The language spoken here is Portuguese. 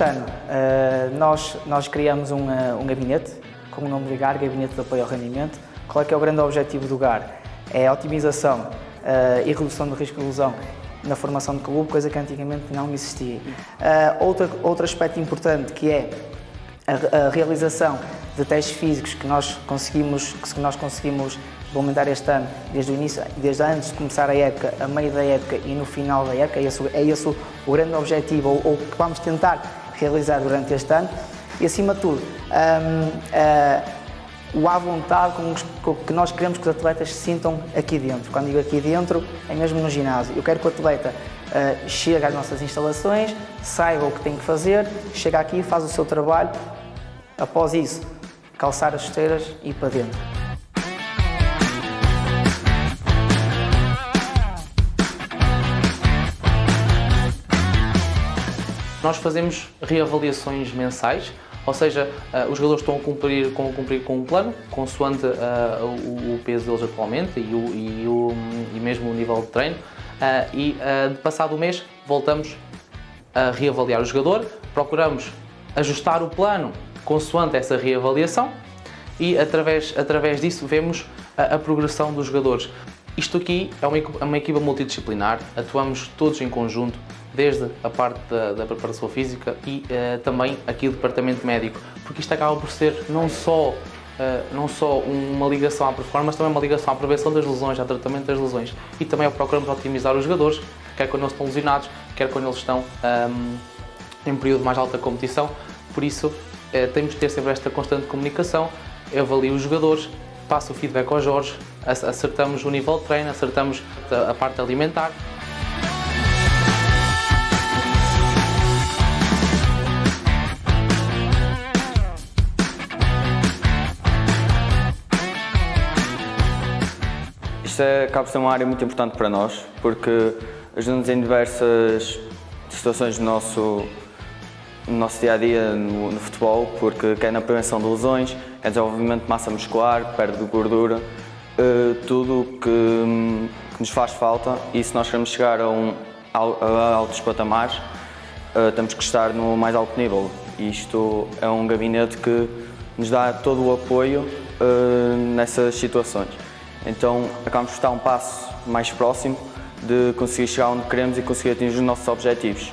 este ano uh, nós, nós criamos um, um gabinete com o nome de GAR, Gabinete de Apoio ao Rendimento. Qual é que é o grande objetivo do GAR? É a otimização uh, e redução do risco de lesão na formação de clube, coisa que antigamente não existia. Uh, outro, outro aspecto importante que é a, a, realização de testes físicos que nós conseguimos, que nós conseguimos implementar este ano, desde o início, desde antes de começar a época, a meio da época e no final da época, é esse, é esse o, o grande objetivo, ou, ou que vamos tentar realizar durante este ano. E acima de tudo, o à vontade com que nós queremos que os atletas se sintam aqui dentro. Quando digo aqui dentro, é mesmo no ginásio. Eu quero que o atleta uh, chegue às nossas instalações, saiba o que tem que fazer, chega aqui, faz o seu trabalho. Após isso, calçar as esteiras e ir para dentro. Nós fazemos reavaliações mensais ou seja, uh, os jogadores estão a cumprir a cumprir com um plano, consoante uh, o, peso deles atualmente e, o, e, o, e mesmo o nível de treino. Uh, e de passado o mês voltamos a reavaliar o jogador, procuramos ajustar o plano consoante essa reavaliação e através, através disso vemos a, a progressão dos jogadores. Isto aqui é uma, é uma equipa multidisciplinar, atuamos todos em conjunto, desde a parte da, da preparação física e uh, também aqui o departamento médico, porque isto acaba por ser não só, uh, não só uma ligação à performance, também uma ligação à prevenção das lesões, ao tratamento das lesões. E também procuramos otimizar os jogadores, quer quando eles estão lesionados, quer quando eles estão um, ehm, em período de mais alta competição, por isso uh, temos de ter sempre esta constante comunicação, eu avalio os jogadores, passo o feedback ao Jorge, acertamos o nível de treino, acertamos a parte alimentar Isto é, acaba por ser uma área muito importante para nós, porque ajuda-nos em diversas situações do nosso, no nosso dia a dia no, no, futebol, porque quer na prevenção de lesões, é desenvolvimento de massa muscular, perda de gordura, uh, tudo que, que, nos faz falta e se nós queremos chegar a, um, a altos patamares, uh, temos que estar no mais alto nível. Isto é um gabinete que nos dá todo o apoio uh, nessas situações. Então acabamos por estar um passo mais próximo de conseguir chegar onde queremos e conseguir atingir os nossos objetivos.